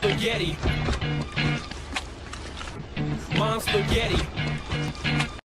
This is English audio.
spaghetti. Mom spaghetti.